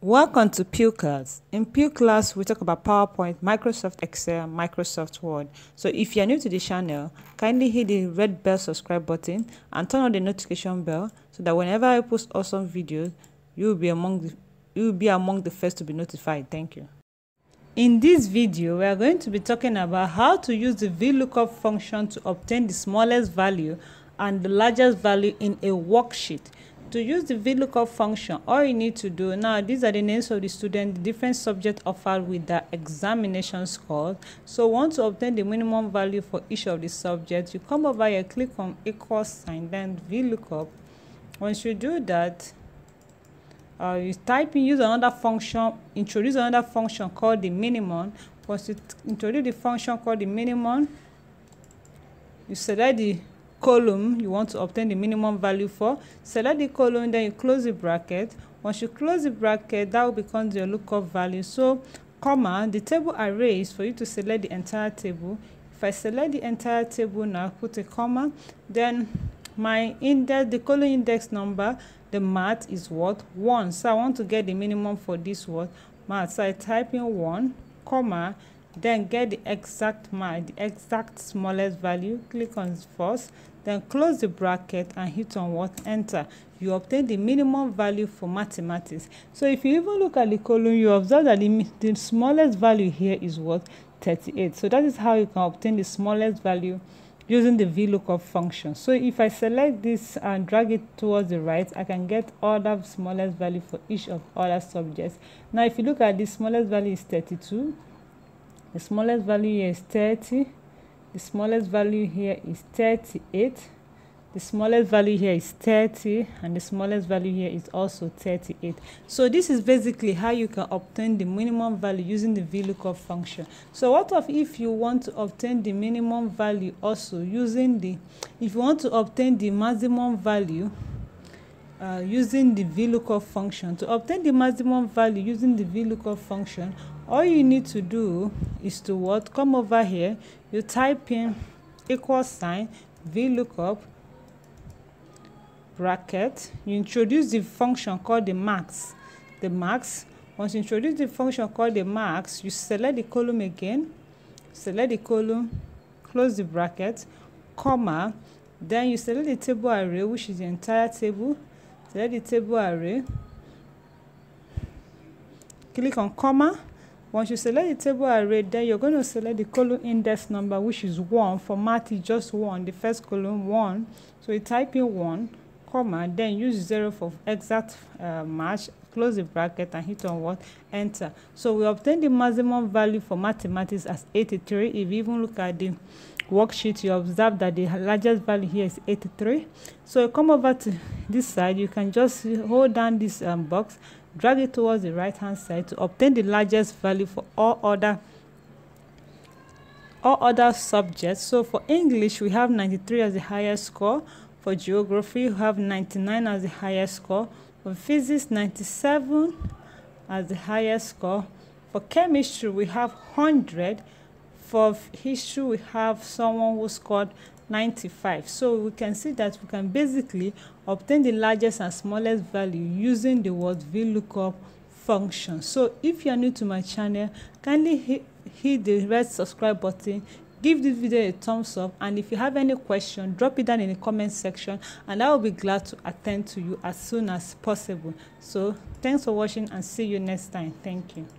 Welcome to Pew Class. In Pew Class, we talk about PowerPoint, Microsoft Excel, Microsoft Word. So if you're new to the channel, kindly hit the red bell subscribe button and turn on the notification bell so that whenever I post awesome videos, you will be among the you will be among the first to be notified. Thank you. In this video, we are going to be talking about how to use the VLOOKUP function to obtain the smallest value and the largest value in a worksheet. To use the VLOOKUP function, all you need to do now, these are the names of the student, the different subjects offered with the examination scores. So want to obtain the minimum value for each of the subjects, you come over here, click on equal sign, then VLOOKUP. Once you do that, uh, you type in, use another function, introduce another function called the minimum. Once you introduce the function called the minimum, you select the column you want to obtain the minimum value for select the column then you close the bracket. Once you close the bracket that will become your lookup value. So comma the table array is for you to select the entire table. If i select the entire table now put a comma then my index the column index number the math is what one. So i want to get the minimum for this word math so i type in one comma then get the exact math the exact smallest value click on first then close the bracket and hit on what? Enter. You obtain the minimum value for mathematics. So if you even look at the column you observe that the, the smallest value here is what? 38 so that is how you can obtain the smallest value using the VLOOKUP function. So if I select this and drag it towards the right, I can get all the smallest value for each of other subjects. Now if you look at the smallest value is 32, the smallest value here is 30 the smallest value here is 38 the smallest value here is 30 and the smallest value here is also 38 so this is basically how you can obtain the minimum value using the VLOOKUP function. So what of if you want to obtain the minimum value also using the if you want to obtain the maximum value uh, using the VLOOKUP function. To obtain the maximum value using the VLOOKUP function, all you need to do is to what? Come over here, you type in equal sign VLOOKUP bracket, you introduce the function called the max. The max, once you introduce the function called the max, you select the column again, select the column, close the bracket, comma, then you select the table array, which is the entire table, select the table array. Click on comma. Once you select the table array then you're going to select the column index number which is 1 for math is just 1 the first column 1 so you type in 1 comma then use 0 for exact uh, match close the bracket and hit on what? Enter. So we obtain the maximum value for mathematics as 83 if you even look at the worksheet you observe that the largest value here is 83 so you come over to this side you can just hold down this um, box drag it towards the right hand side to obtain the largest value for all other all other subjects. So for english we have 93 as the highest score. For geography we have 99 as the highest score. For physics 97 as the highest score. For chemistry we have 100 for history we have someone who scored 95 so we can see that we can basically obtain the largest and smallest value using the word VLOOKUP function. So if you are new to my channel kindly hit, hit the red subscribe button give this video a thumbs up and if you have any question drop it down in the comment section and i will be glad to attend to you as soon as possible. So thanks for watching and see you next time. Thank you